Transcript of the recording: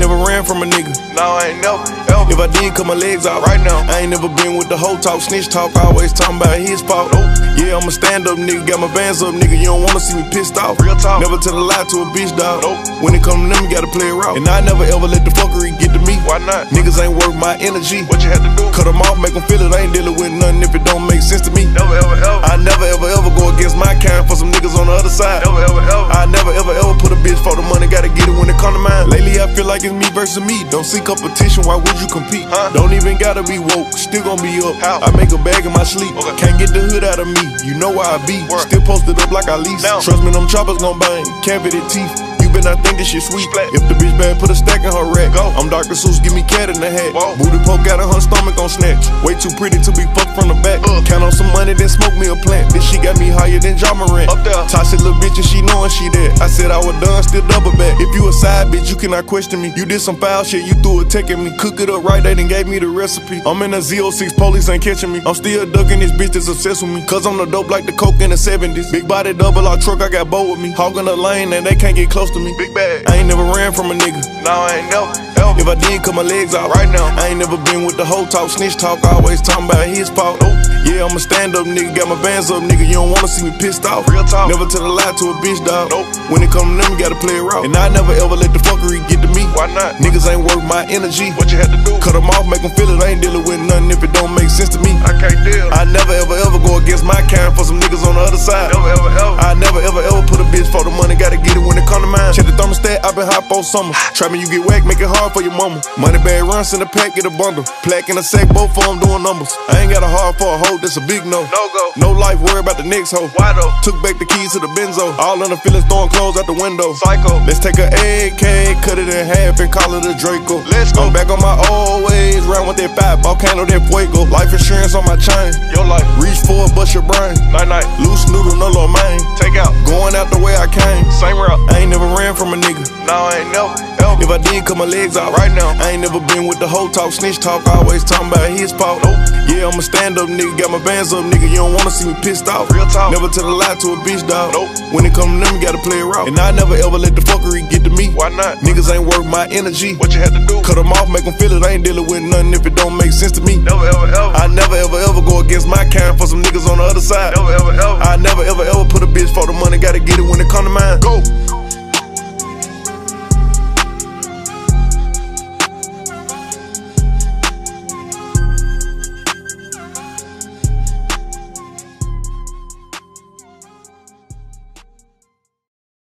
never ran from a nigga. No, I ain't never, ever. If I did, cut my legs out. Right now. I ain't never been with the whole talk, snitch talk, always talking about his fault. Nope. Yeah, I'm a stand up nigga, got my bands up, nigga. You don't wanna see me pissed off. Real talk. Never tell a lie to a bitch, dog. Nope. When it come to them, you gotta play it. And I never ever let the fuckery get to me. Why not? Niggas ain't worth my energy. What you had to do? Cut them off, make them feel it. I ain't dealing with nothing if it don't make sense to me. Never, ever, ever. I never ever ever go against my kind for some niggas on the other side. Never, ever, ever. I never ever ever feel like it's me versus me. Don't see competition, why would you compete? Huh? Don't even gotta be woke, still gonna be up. How? I make a bag in my sleep. Okay. Can't get the hood out of me, you know where I be. Word. Still posted up like I lease. Now. Trust me, them choppers gon' bang. Cavity teeth. Better not think this shit sweet. If the bitch bad, put a stack in her rack. Go. I'm Dr. Seuss, give me cat in the hat. Whoa. Booty poke out of her stomach on snatch. Way too pretty to be fucked from the back. Uh. Count on some money, then smoke me a plant. This shit got me higher than Ja Morant. Up there. Toxic little bitch and she knowing she that. I said I was done, still double back. If you a side bitch, you cannot question me. You did some foul shit, you threw a tech at me. Cook it up right, they done gave me the recipe. I'm in a Z06, police ain't catching me. I'm still ducking this bitch that's obsessed with me. Cause I'm the dope like the coke in the 70s. Big body double R truck, I got bow with me. Hogging the lane and they can't get close to me. Big bag. I ain't never ran from a nigga. No, I ain't never, ever. If I did, cut my legs out. Right now. I ain't never been with the whole talk, snitch talk, always talking about his fault. Nope. Yeah, I'm a stand up nigga, got my bands up, nigga. You don't wanna see me pissed off. Real talk. Never tell a lie to a bitch, dog. Nope. When it come to them, you gotta play it raw. And I never ever let the fuckery get to me. Why not? Niggas ain't worth my energy. What you had to do? Cut them off, make them feel it. I ain't dealing with nothing if it don't make sense to me. I can't deal. I never ever ever go against my kind for some niggas on the other side. Never, ever, ever. I never ever ever put a bitch for the money, gotta get it when been hot for summer. Me, you get whack, make it hard for your mama. Money bag runs in the pack, get a bundle. Plaque in a sack, both of them doing numbers. I ain't got a heart for a hoe, that's a big no. No go. No life, worry about the next hoe. Why though? Took back the keys to the benzo. All in the feelings, throwing clothes out the window. Psycho. Let's take a AK, cut it in half and call it a Draco. Let's go. I'm back on my old ways, round with that five volcano, that fuego. Life insurance on my chain. Your life. Reach for it, bust your brain. Night night. Loose noodle, no little main. Going out the way I came. Same route. I ain't never ran from a nigga. No, I ain't never, ever. If I did, cut my legs out. Right now. I ain't never been with the whole talk, snitch talk, always talking about his fault. Nope. Yeah, I'm a stand up nigga, got my bands up, nigga. You don't wanna see me pissed off. Real talk. Never tell a lie to a bitch, dog. Nope. When it come to them, you gotta play it raw. And I never ever let the fuckery get to me. Why not? Niggas ain't worth my energy. What you had to do? Cut them off, make them feel it. I ain't dealing with nothing if it don't make sense to me. Never, ever, ever. I never ever ever go against my kind for some niggas on the other side. Never, ever, ever. I never ever ever put a bitch for the money, gotta get it when it come to mine. Go.